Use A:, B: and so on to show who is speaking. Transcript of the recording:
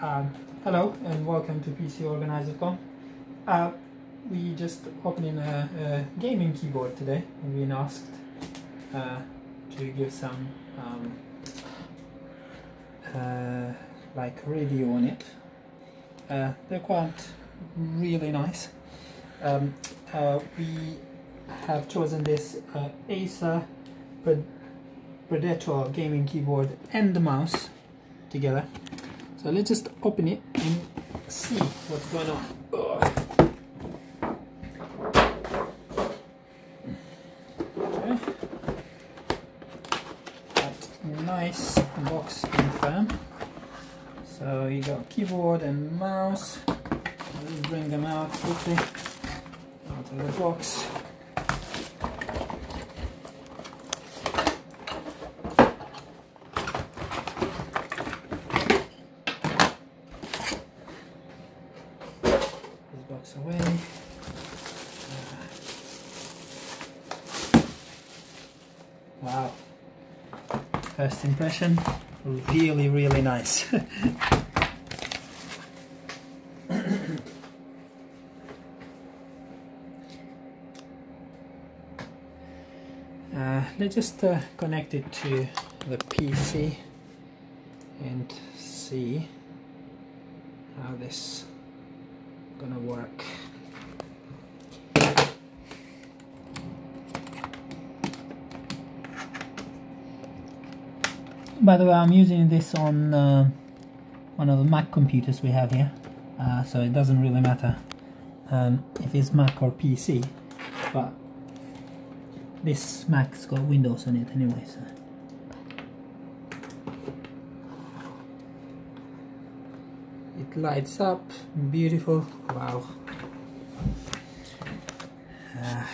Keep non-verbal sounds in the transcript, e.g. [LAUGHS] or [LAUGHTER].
A: Um, hello and welcome to PC PCOrganizer.com. Uh, we just opening a, a, gaming keyboard today. We've been asked uh, to give some um, uh, like review on it. Uh, they're quite really nice. Um, uh, we have chosen this uh, Acer Predator gaming keyboard and the mouse together. So let's just open it and see what's going on. Okay. Nice box and firm. So you got keyboard and mouse. Let's bring them out quickly out of the box. Box away. Wow. First impression, really, really nice. [LAUGHS] uh, let's just uh, connect it to the PC and see how this gonna work. By the way, I'm using this on uh, one of the Mac computers we have here, uh, so it doesn't really matter um, if it's Mac or PC, but this Mac's got Windows on it anyway, so. It lights up. Beautiful. Wow. Uh,